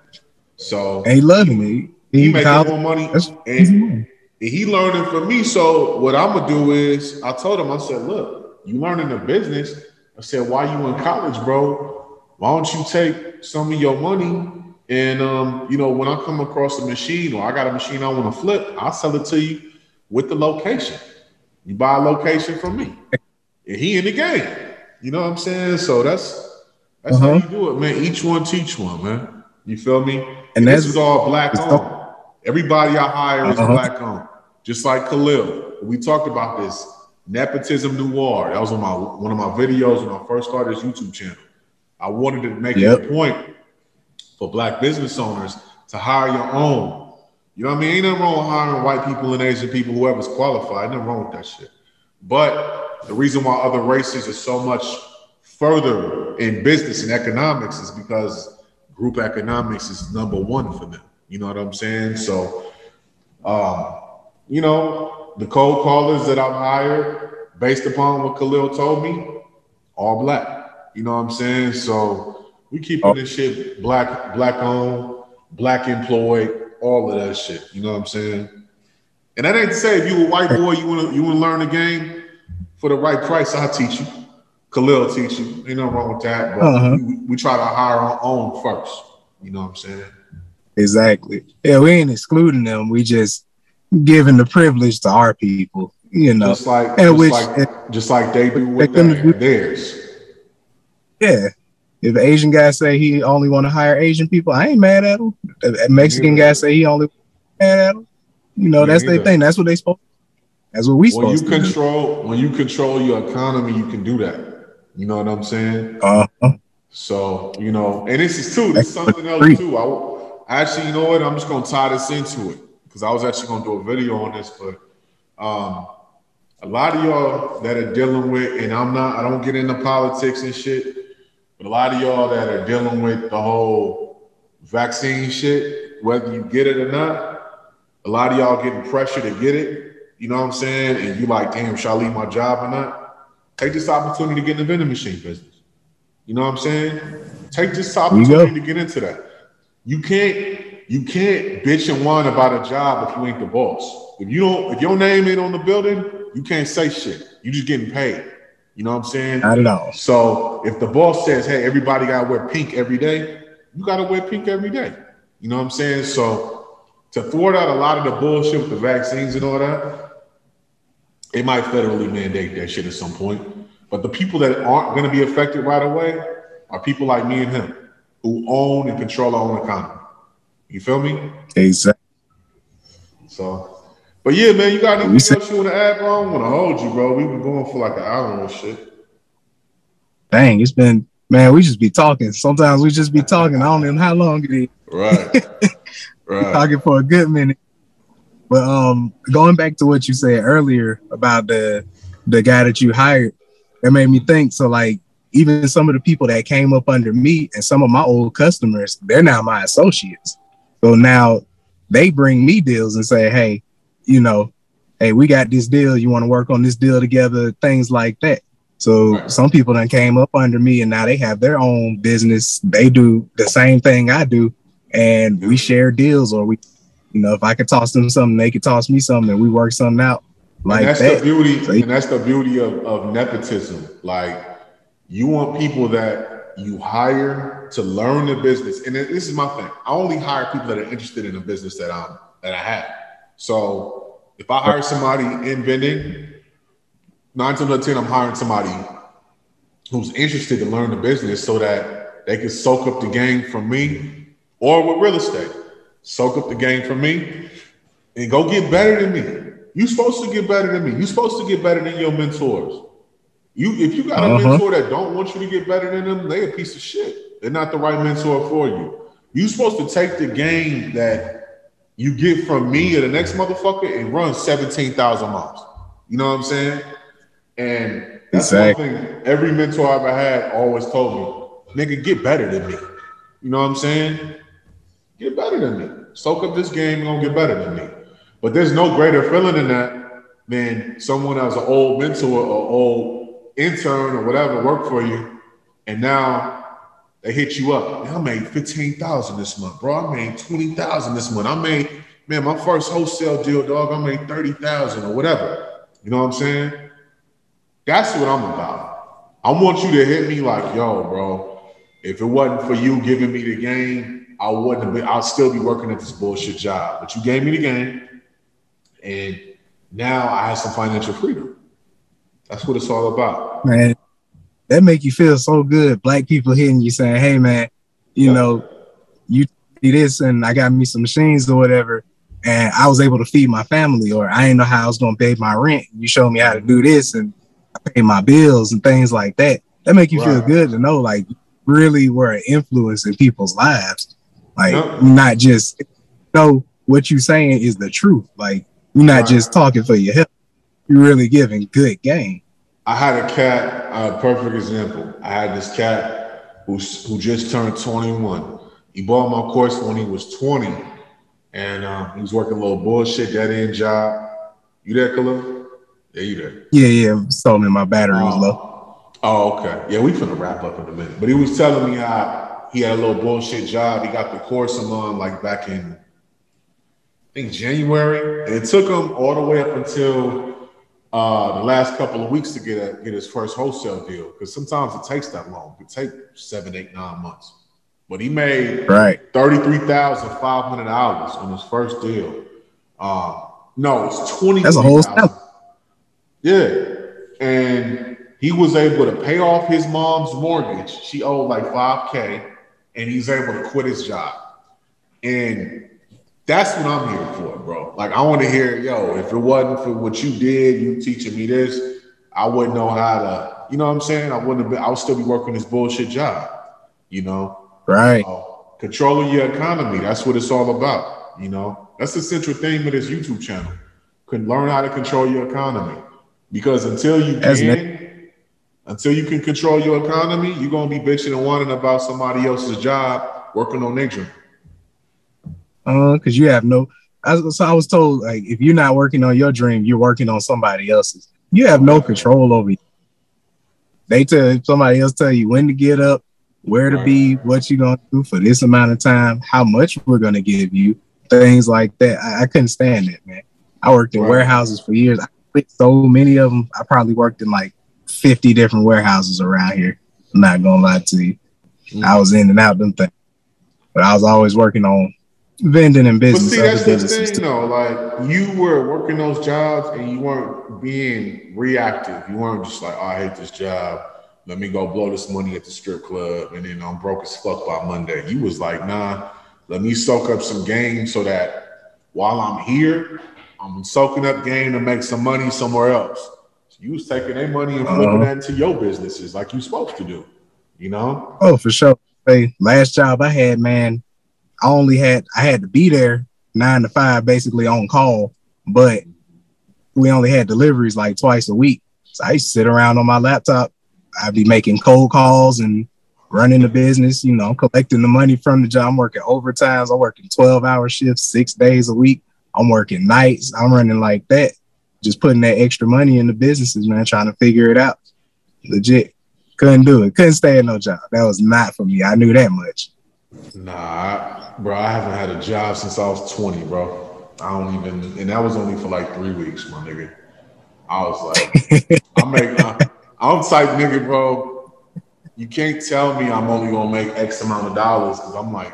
So and he loving me. He, he making more money, and, he learning from me. So what I'm gonna do is, I told him, I said, look, you learning the business. I said, why you in college, bro? Why don't you take some of your money and um, you know, when I come across a machine or I got a machine I want to flip, I'll sell it to you with the location. You buy a location from me. And he in the game. You know what I'm saying? So that's that's uh-huh. how you do it, man. Each one teach one, man. You feel me? And, and this is all black owned. Everybody I hire is uh-huh. black owned. Just like Khalil. We talked about this. Nepotism noir. That was on my one of my videos when I first started this YouTube channel. I wanted to make yep. a point for black business owners to hire your own. You know what I mean? Ain't nothing wrong with hiring white people and Asian people, whoever's qualified. Nothing wrong with that shit. But the reason why other races are so much further in business and economics is because group economics is number one for them. You know what I'm saying? So, um, you know, the cold callers that I've hired, based upon what Khalil told me, all black. You know what I'm saying? So we keeping this shit black, black owned, black employed, all of that shit. You know what I'm saying? And that ain't to say if you a white boy, you wanna you wanna learn the game for the right price, I'll teach you. Khalil teach you. Ain't nothing wrong with that. But uh-huh. we, we, try to hire our own first. You know what I'm saying? Exactly. Yeah, we ain't excluding them. We just giving the privilege to our people. You know, just like, and just, which, like just like they do with theirs. Yeah. If Asian guy say he only want to hire Asian people, I ain't mad at him. If Mexican guy say he only mad at him. You know, that's their thing. That's what they supposed. That's what we when you control do. when you control your economy, you can do that. You know what I'm saying? Uh-huh. So you know, and this is too. This is something else too. I actually, you know what? I'm just gonna tie this into it because I was actually gonna do a video on this, but um, a lot of y'all that are dealing with, and I'm not. I don't get into politics and shit. But a lot of y'all that are dealing with the whole vaccine shit, whether you get it or not, a lot of y'all getting pressure to get it. You know what I'm saying? And you like, damn, should I leave my job or not? Take this opportunity to get in the vending machine business. You know what I'm saying? Take this opportunity to get into that. You can't you can't bitch and whine about a job if you ain't the boss. If you don't, if your name ain't on the building, you can't say shit. You just getting paid. You know what I'm saying? Not at all. So if the boss says, hey, everybody gotta wear pink every day, you gotta wear pink every day. You know what I'm saying? So to thwart out a lot of the bullshit with the vaccines and all that, they might federally mandate that shit at some point. But the people that aren't gonna be affected right away are people like me and him who own and control our own economy. You feel me? Exactly. So but yeah, man, you got anything else you want to add, bro? I want to hold you, bro. We've been going for like an hour and shit. Dang, it's been man. We just be talking. Sometimes we just be talking. I don't know how long it is. Right. right. talking for a good minute. But um, going back to what you said earlier about the the guy that you hired, it made me think. So like, even some of the people that came up under me and some of my old customers, they're now my associates. So now they bring me deals and say, hey you know, hey, we got this deal. You want to work on this deal together? Things like that. So some people then came up under me and now they have their own business. They do the same thing I do, and we share deals or we, you know, if I could toss them something, they could toss me something, and we work something out. Like and that's that. the beauty, so, and that's the beauty of, of nepotism. Like you want people that you hire to learn the business. And this is my thing. I only hire people that are interested in the business that I'm that I have. So if I hire somebody in vending, nine times out of ten, I'm hiring somebody who's interested to learn the business so that they can soak up the game from me or with real estate. Soak up the game from me and go get better than me. You're supposed to get better than me. You're supposed to get better than your mentors. You if you got a uh-huh. mentor that don't want you to get better than them, they a piece of shit. They're not the right mentor for you. You're supposed to take the game that you get from me or the next motherfucker and run 17,000 miles. You know what I'm saying? And that's exactly. one thing every mentor I ever had always told me, nigga, get better than me. You know what I'm saying? Get better than me. Soak up this game, you're gonna get better than me. But there's no greater feeling than that than someone as an old mentor or old intern or whatever work for you, and now they hit you up. Man, I made 15,000 this month, bro. I made 20,000 this month. I made, man, my first wholesale deal, dog, I made 30,000 or whatever. You know what I'm saying? That's what I'm about. I want you to hit me like, yo, bro, if it wasn't for you giving me the game, I wouldn't have been, I'll still be working at this bullshit job. But you gave me the game, and now I have some financial freedom. That's what it's all about. Man, that make you feel so good. Black people hitting you saying, "Hey, man, you know, you do this, and I got me some machines or whatever, and I was able to feed my family, or I didn't know how I was going to pay my rent. You showed me how to do this, and I pay my bills and things like that. That make you feel good to know, like, really were an influence in people's lives. Like, not just know what you saying is the truth. Like, you're not just talking for your health. You're really giving good game. I had a cat, a perfect example. I had this cat who, who just turned 21. He bought my course when he was 20, and uh, he was working a little bullshit dead end job. You there, Khalil? Yeah, you there? Yeah, yeah. Told me my battery was low. Oh, okay. Yeah, we finna wrap up in a minute. But he was telling me how he had a little bullshit job. He got the course I'm on like back in, I think January, and it took him all the way up until uh, the last couple of weeks to get a, get his first wholesale deal because sometimes it takes that long. It could take seven, eight, nine months. But he made right thirty three thousand five hundred dollars on his first deal. Uh, no, it's twenty. That's a whole step. Yeah, and he was able to pay off his mom's mortgage. She owed like five k, and he's able to quit his job. And that's what I'm here for, bro. Like I want to hear, yo, if it wasn't for what you did, you teaching me this, I wouldn't know how to, you know what I'm saying? I wouldn't have been, I would still be working this bullshit job, you know? Right. Uh, controlling your economy. That's what it's all about, you know? That's the central theme of this YouTube channel. Can learn how to control your economy. Because until you can, until you can control your economy, you're gonna be bitching and whining about somebody else's job working on their dream uh, because you have no. I, so I was told like if you're not working on your dream, you're working on somebody else's. You have no control over. You. They tell somebody else tell you when to get up, where to be, what you're gonna do for this amount of time, how much we're gonna give you, things like that. I, I couldn't stand it, man. I worked in right. warehouses for years. I quit so many of them. I probably worked in like 50 different warehouses around here. I'm not gonna lie to you. Mm. I was in and out them things, but I was always working on vending and business. But see, that's the thing, though. Like you were working those jobs and you weren't being reactive. You weren't just like, oh, I hate this job. Let me go blow this money at the strip club, and then I'm broke as fuck by Monday. You was like, nah. Let me soak up some game so that while I'm here, I'm soaking up game to make some money somewhere else. So you was taking their money and flipping uh-huh. that into your businesses like you supposed to do. You know? Oh, for sure. Hey, last job I had, man, I only had I had to be there nine to five, basically on call, but we only had deliveries like twice a week. So I used to sit around on my laptop. I'd be making cold calls and running the business, you know, collecting the money from the job. I'm working overtimes. I'm working 12 hour shifts, six days a week. I'm working nights. I'm running like that, just putting that extra money in the businesses, man, trying to figure it out. Legit. Couldn't do it. Couldn't stay in no job. That was not for me. I knew that much. Nah, bro, I haven't had a job since I was 20, bro. I don't even, and that was only for like three weeks, my nigga. I was like, I make, I, I'm type nigga, bro. You can't tell me I'm only gonna make X amount of dollars because I'm like,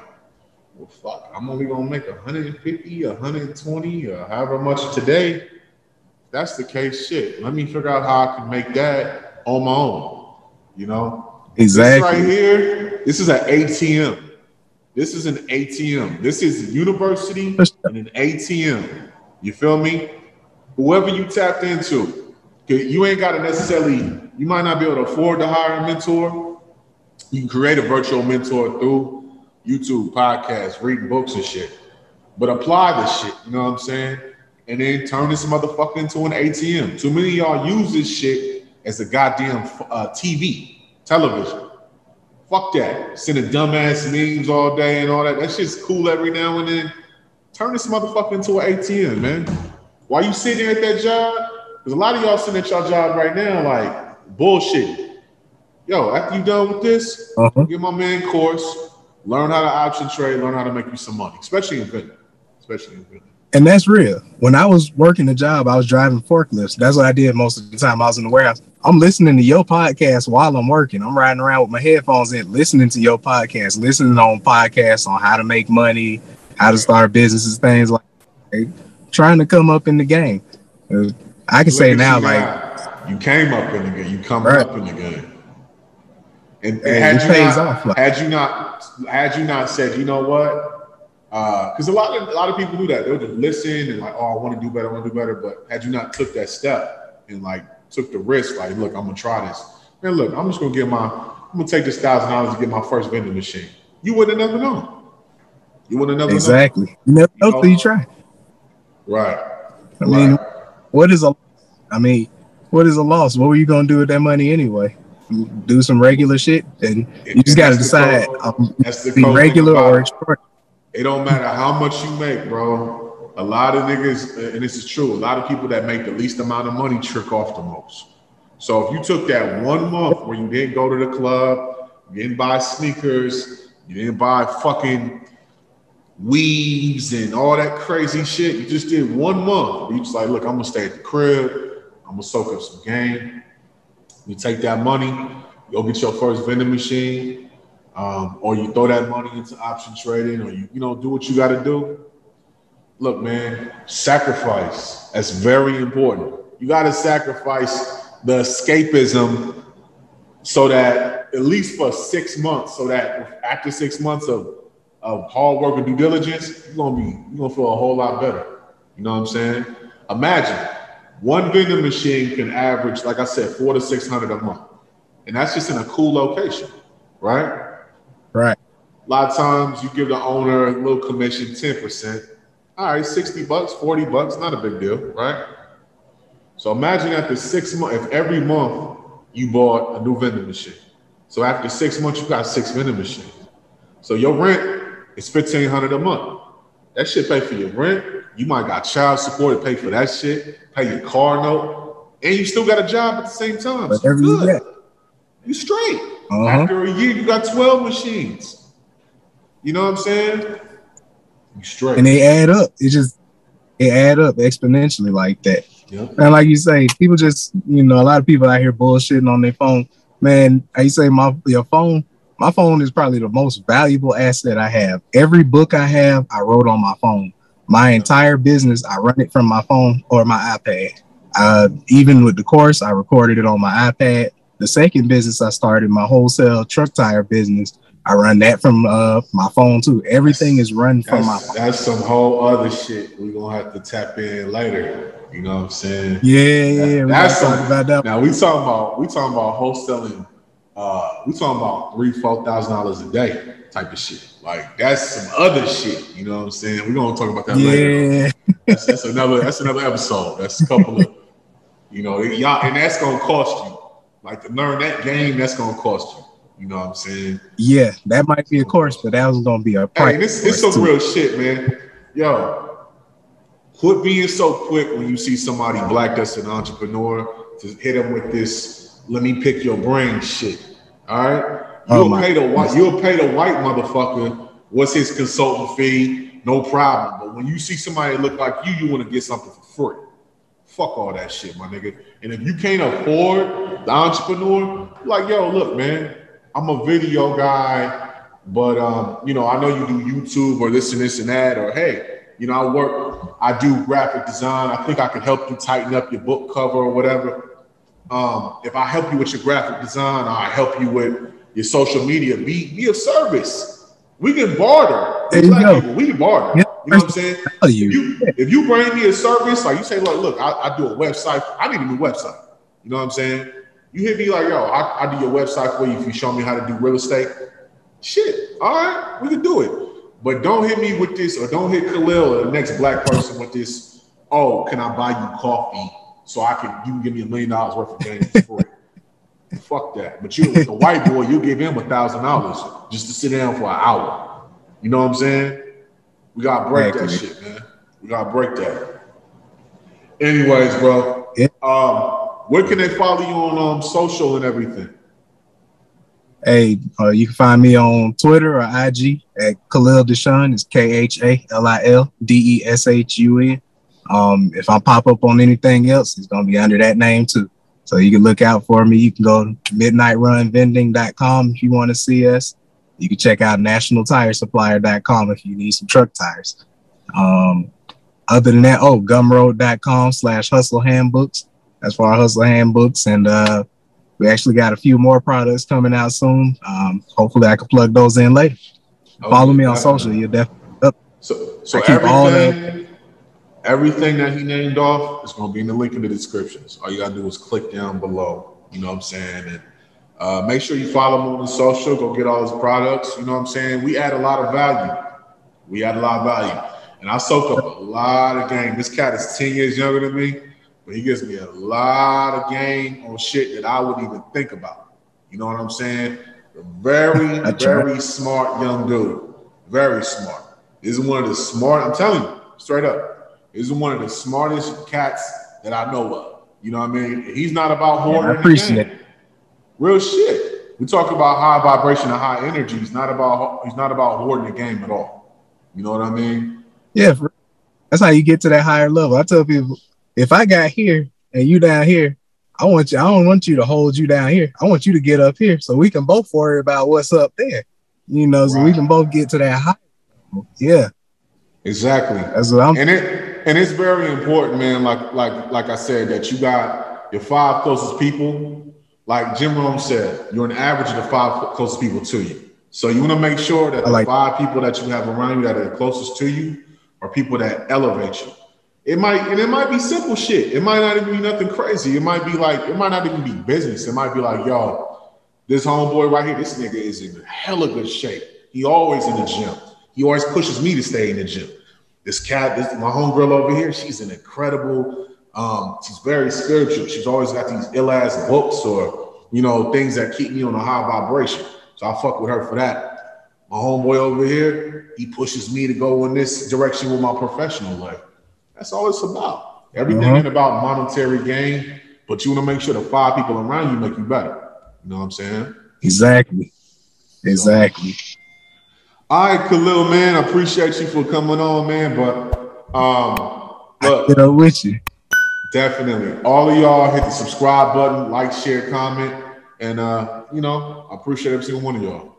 well, fuck, I'm only gonna make 150, 120, or however much today. that's the case, shit. Let me figure out how I can make that on my own. You know, exactly. This right here, this is an ATM. This is an ATM. This is university and an ATM. You feel me? Whoever you tapped into, you ain't got to necessarily, you might not be able to afford to hire a mentor. You can create a virtual mentor through YouTube, podcasts, reading books and shit. But apply this shit, you know what I'm saying? And then turn this motherfucker into an ATM. Too many y'all use this shit as a goddamn uh, TV, television. Fuck that. Sending dumbass memes all day and all that. That shit's cool every now and then. Turn this motherfucker into an ATM, man. Why you sitting there at that job? Because a lot of y'all sitting at your job right now, like bullshit. Yo, after you done with this, uh-huh. get my man course, learn how to option trade, learn how to make you some money, especially in vending. Especially in vending. And that's real. When I was working the job, I was driving forklifts. That's what I did most of the time. I was in the warehouse. I'm listening to your podcast while I'm working. I'm riding around with my headphones in, listening to your podcast, listening on podcasts on how to make money, how to start businesses, things like that. trying to come up in the game. Uh, I can Look say now, like you came up in the game, you come right. up in the game. And, and had, you not, off, like. had you not had you not said, you know what? Because uh, a lot of a lot of people do that. They'll just listen and like, oh, I want to do better, I want to do better. But had you not took that step and like took the risk, like, look, I'm gonna try this. Man, look, I'm just gonna get my, I'm gonna take this thousand dollars to get my first vending machine. You would have never known. You would have never known. exactly. Known. You never know till you try. Right. I mean, what is a? I mean, what is a loss? What were you gonna do with that money anyway? Do some regular shit, and you just got to decide. Um, be regular or extraordinary it don't matter how much you make, bro. A lot of niggas, and this is true, a lot of people that make the least amount of money trick off the most. So if you took that one month where you didn't go to the club, you didn't buy sneakers, you didn't buy fucking weaves and all that crazy shit, you just did one month. You just like, look, I'm gonna stay at the crib, I'm gonna soak up some game. You take that money, go get your first vending machine, um, or you throw that money into option trading, or you you know do what you got to do. Look, man, sacrifice. That's very important. You got to sacrifice the escapism so that at least for six months, so that after six months of of hard work and due diligence, you're gonna be you're gonna feel a whole lot better. You know what I'm saying? Imagine one vending machine can average, like I said, four to six hundred a month, and that's just in a cool location, right? Right. A lot of times you give the owner a little commission, 10%. All right, 60 bucks, 40 bucks, not a big deal, right? So imagine after six months, if every month you bought a new vending machine. So after six months, you got six vending machines. So your rent is 1500 a month. That shit pay for your rent. You might got child support to pay for that shit, pay your car note, and you still got a job at the same time. So good. You straight. Uh-huh. After a year, you got 12 machines. You know what I'm saying? You straight. And they add up. It just it add up exponentially like that. Yep. And like you say, people just, you know, a lot of people out here bullshitting on their phone. Man, I say my your phone, my phone is probably the most valuable asset I have. Every book I have, I wrote on my phone. My entire business, I run it from my phone or my iPad. Uh, even with the course, I recorded it on my iPad. The second business I started, my wholesale truck tire business, I run that from uh, my phone too. Everything is run from my phone. That's some whole other shit we're gonna have to tap in later. You know what I'm saying? Yeah, yeah. that's some, about that. Now we talking about we talking about wholesaling. Uh, we talking about three, four thousand dollars a day type of shit. Like that's some other shit. You know what I'm saying? We're gonna talk about that yeah. later. That's, that's another that's another episode. That's a couple of you know y'all, and that's gonna cost you. Like to learn that game, that's gonna cost you. You know what I'm saying? Yeah, that might be a course, but that was gonna be a price. Hey, this is some too. real shit, man. Yo, quit being so quick when you see somebody black that's an entrepreneur to hit them with this "let me pick your brain" shit. All right, oh you'll oh pay the white, you'll pay the white motherfucker. What's his consultant fee? No problem. But when you see somebody look like you, you want to get something for free. Fuck all that shit, my nigga. And if you can't afford the entrepreneur, like, yo, look, man, I'm a video guy, but um, you know, I know you do YouTube or this and this and that, or hey, you know, I work, I do graphic design. I think I can help you tighten up your book cover or whatever. Um, if I help you with your graphic design, I help you with your social media. Be be of service. We can barter. There you go. People, we can barter. Yeah. You know what I'm saying? If you, if you bring me a service, like you say, look, look, I, I, do a website. I need a new website. You know what I'm saying? You hit me like, yo, I, I do your website for you if you show me how to do real estate. Shit, all right, we can do it. But don't hit me with this, or don't hit Khalil or the next black person with this. Oh, can I buy you coffee so I can you can give me a million dollars worth of games for it? Fuck that. But you, the white boy, you give him a thousand dollars just to sit down for an hour. You know what I'm saying? We gotta break that shit, man. We gotta break that. Anyways, bro. Yeah. Um, where can they follow you on um, social and everything? Hey, uh, you can find me on Twitter or IG at Khalil Deshun. It's K H A L I L D E S H U N. Um, if I pop up on anything else, it's gonna be under that name too. So you can look out for me. You can go to midnightrunvending.com if you want to see us. You can check out nationaltiresupplier.com if you need some truck tires. Um, other than that, oh, gumroad.com slash hustle handbooks. That's for our hustle handbooks. And uh, we actually got a few more products coming out soon. Um, hopefully, I can plug those in later. Okay, Follow me on social. You're definitely up. So, so everything, everything that he named off is going to be in the link in the descriptions. All you got to do is click down below. You know what I'm saying? And uh, make sure you follow him on the social. Go get all his products. You know what I'm saying? We add a lot of value. We add a lot of value. And I soak up a lot of game. This cat is 10 years younger than me but he gives me a lot of game on shit that I wouldn't even think about. You know what I'm saying? A very, very smart young dude. Very smart. He's one of the smart, I'm telling you, straight up. He's one of the smartest cats that I know of. You know what I mean? He's not about hoarding. Yeah, I appreciate it. Real shit. We talk about high vibration and high energy. He's not about he's not about hoarding the game at all. You know what I mean? Yeah, that's how you get to that higher level. I tell people if I got here and you down here, I want you, I don't want you to hold you down here. I want you to get up here so we can both worry about what's up there. You know, so right. we can both get to that high. Yeah. Exactly. That's what I'm and it and it's very important, man. Like like like I said, that you got your five closest people. Like Jim Rohn said, you're an average of the five closest people to you. So you want to make sure that the like five people that you have around you that are the closest to you are people that elevate you. It might and it might be simple shit. It might not even be nothing crazy. It might be like it might not even be business. It might be like, yo, this homeboy right here, this nigga is in hella good shape. He always in the gym. He always pushes me to stay in the gym. This cat, this my homegirl over here, she's an incredible. Um, she's very spiritual. She's always got these ill ass books or you know things that keep me on a high vibration. So I fuck with her for that. My homeboy over here, he pushes me to go in this direction with my professional life. That's all it's about. Everything uh-huh. ain't about monetary gain, but you want to make sure the five people around you make you better. You know what I'm saying? Exactly. Exactly. All right, Khalil, man. I appreciate you for coming on, man. But um look, I with you. Definitely. All of y'all hit the subscribe button, like, share, comment, and uh, you know, I appreciate every single one of y'all.